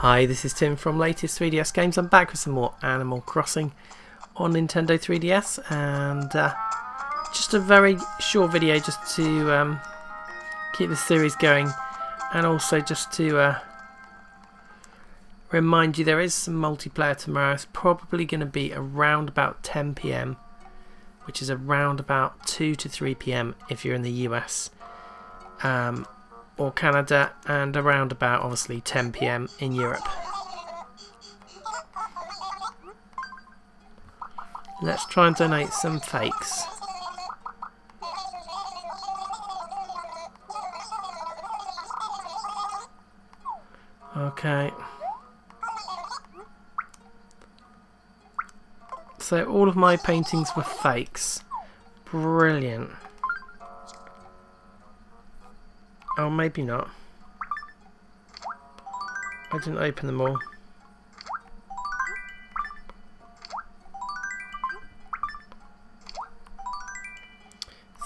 Hi, this is Tim from Latest 3DS Games. I'm back with some more Animal Crossing on Nintendo 3DS and uh, just a very short video just to um, keep the series going and also just to uh, remind you there is some multiplayer tomorrow. It's probably going to be around about 10 pm, which is around about 2 to 3 pm if you're in the US. Um, or Canada and around about obviously 10 pm in Europe. Let's try and donate some fakes. Okay. So all of my paintings were fakes. Brilliant. Oh, maybe not. I didn't open them all.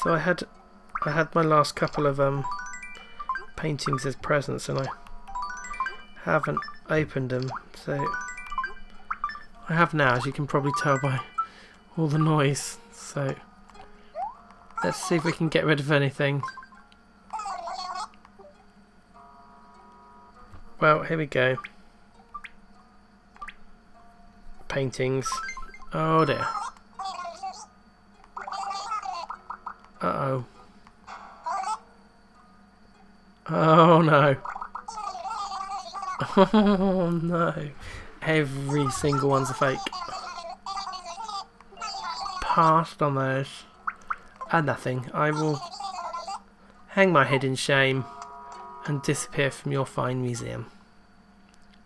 So I had I had my last couple of um paintings as presents and I haven't opened them so I have now as you can probably tell by all the noise so let's see if we can get rid of anything Well, here we go. Paintings. Oh dear. Uh-oh. Oh no. Oh no. Every single one's a fake. Passed on those. And nothing. I will hang my head in shame and disappear from your fine museum.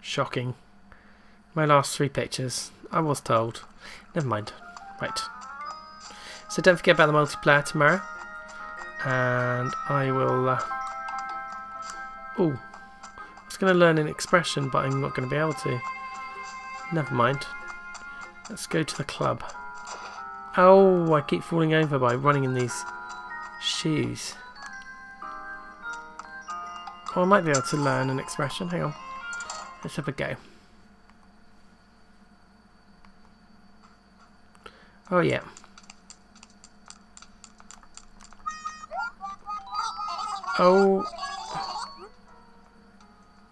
Shocking. My last three pictures. I was told. Never mind. Right. So don't forget about the multiplayer tomorrow. And I will... Uh... Oh. I was going to learn an expression, but I'm not going to be able to. Never mind. Let's go to the club. Oh, I keep falling over by running in these shoes. Oh, I might be able to learn an expression. Hang on. Let's have a go. Oh, yeah. Oh.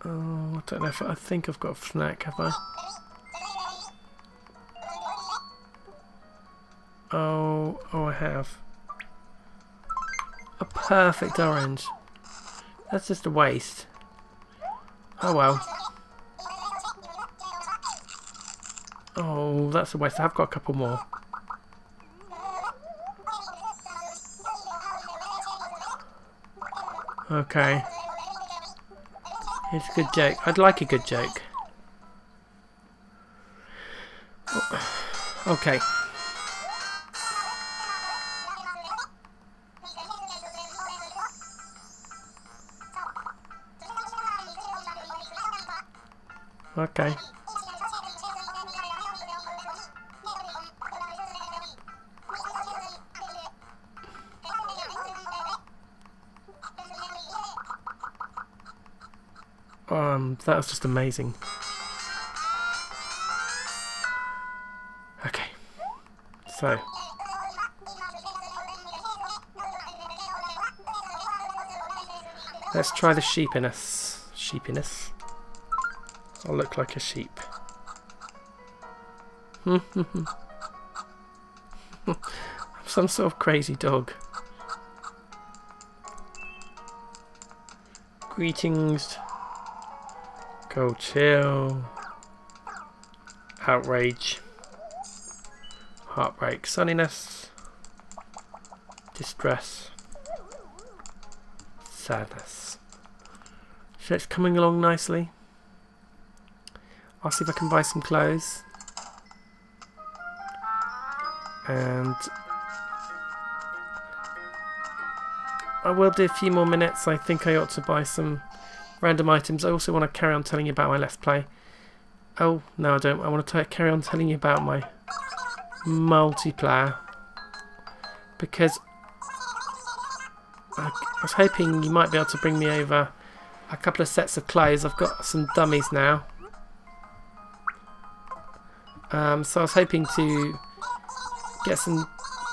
Oh, I don't know if I think I've got a snack, have I? Oh, oh, I have. A perfect orange. That's just a waste. Oh well. Oh, that's a waste. I've got a couple more. Okay. It's a good joke. I'd like a good joke. Oh. Okay. Okay. Um, that was just amazing. Okay. So. Let's try the sheepiness. Sheepiness. I'll look like a sheep. Some sort of crazy dog. Greetings. Go chill. Outrage. Heartbreak. Sunniness. Distress. Sadness. So it's coming along nicely. I'll see if I can buy some clothes. And I will do a few more minutes. I think I ought to buy some random items. I also want to carry on telling you about my Let's Play. Oh, no I don't. I want to carry on telling you about my multiplayer. Because I was hoping you might be able to bring me over a couple of sets of clothes. I've got some dummies now. Um, so I was hoping to get some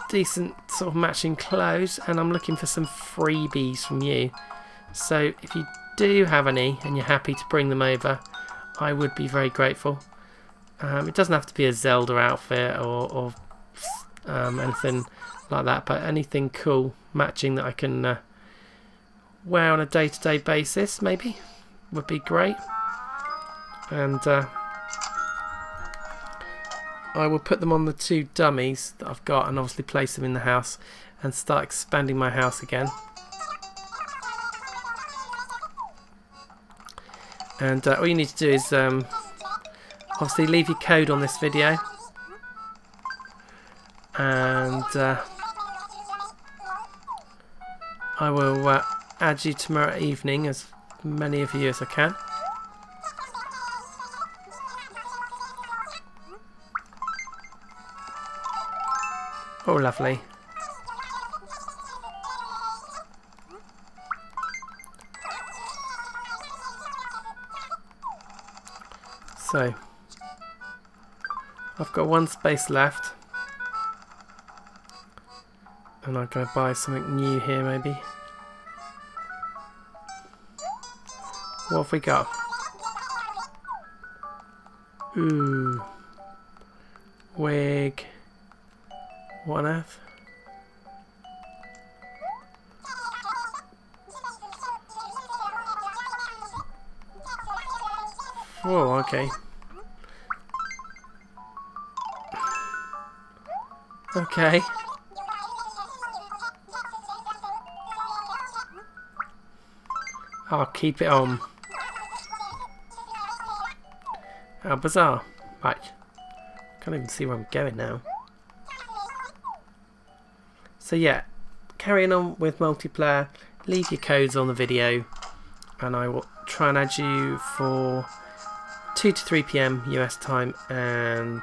decent sort of matching clothes and I'm looking for some freebies from you. So if you do you have any and you're happy to bring them over, I would be very grateful. Um, it doesn't have to be a Zelda outfit or, or um, anything like that, but anything cool matching that I can uh, wear on a day-to-day -day basis maybe would be great. And uh, I will put them on the two dummies that I've got and obviously place them in the house and start expanding my house again. And uh, all you need to do is um, obviously leave your code on this video and uh, I will uh, add you tomorrow evening as many of you as I can. Oh, lovely. So, I've got one space left. And I'm going to buy something new here maybe. What have we got? Ooh. Wig. What on earth? Whoa, okay. Okay. I'll keep it on. How bizarre. Right. Can't even see where I'm going now. So yeah, carrying on with multiplayer, leave your codes on the video and I will try and add you for 2 to 3 p.m. US time and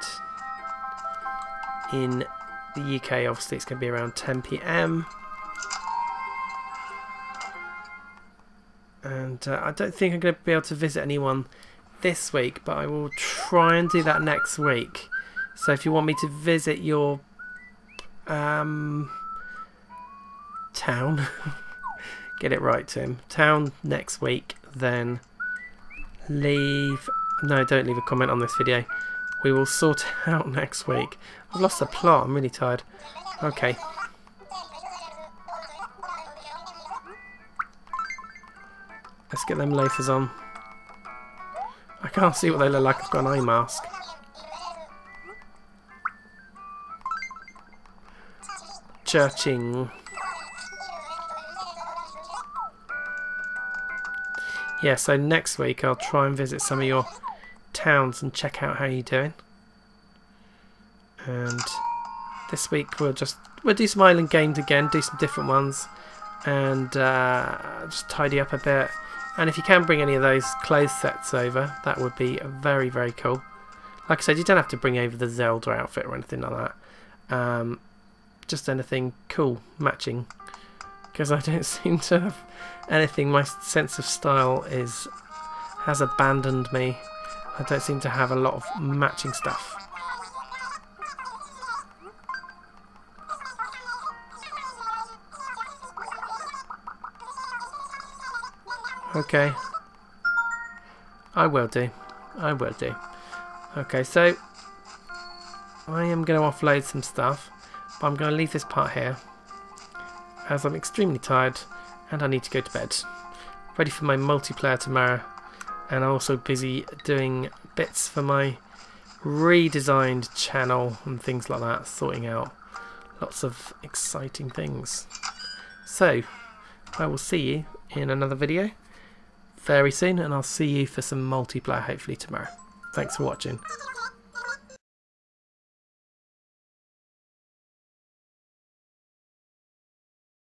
in the UK obviously it's going to be around 10 p.m. and uh, I don't think I'm going to be able to visit anyone this week but I will try and do that next week so if you want me to visit your um, town. Get it right, Tim. Town next week, then leave... No, don't leave a comment on this video. We will sort it out next week. I've lost the plot. I'm really tired. Okay. Let's get them loafers on. I can't see what they look like. I've got an eye mask. Churching. yeah, so next week I'll try and visit some of your towns and check out how you're doing. And this week we'll just we'll do some island games again, do some different ones, and uh, just tidy up a bit. And if you can bring any of those clothes sets over, that would be very very cool. Like I said, you don't have to bring over the Zelda outfit or anything like that. Um, just anything cool matching because I don't seem to have anything. My sense of style is has abandoned me. I don't seem to have a lot of matching stuff. Okay. I will do. I will do. Okay, so I am going to offload some stuff, but I'm going to leave this part here as I'm extremely tired and I need to go to bed. Ready for my multiplayer tomorrow and I'm also busy doing bits for my redesigned channel and things like that, sorting out lots of exciting things. So, I will see you in another video very soon and I'll see you for some multiplayer hopefully tomorrow. Thanks for watching.